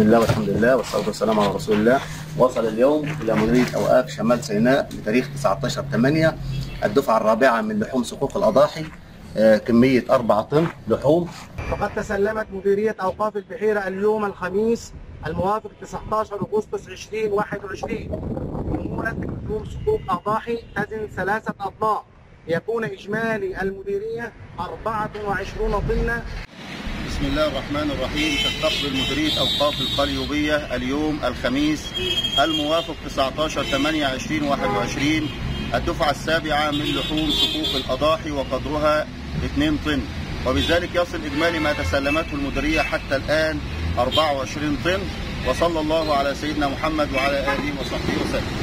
بسم الله والحمد لله والصلاة والسلام على رسول الله. وصل اليوم إلى مديريه أوقاف شمال سيناء بتاريخ 19 8 الدفعة الرابعة من لحوم صكوك الأضاحي آه، كمية 4 طن لحوم. وقد تسلمت مديرية أوقاف البحيرة اليوم الخميس الموافق 19 أغسطس 2021 حمولة لحوم صكوك أضاحي تزن ثلاثة أطنان ليكون إجمالي المديرية 24 طنة بسم الله الرحمن الرحيم. تستقبل مديريه أوقاف القليوبية اليوم الخميس الموافق 19 8 2021 الدفعة السابعة من لحوم صكوك الاضاحي وقدرها 2 طن. وبذلك يصل إجمالي ما تسلمته المديرية حتى الآن 24 طن. وصلى الله على سيدنا محمد وعلى آله وصحبه وسلم.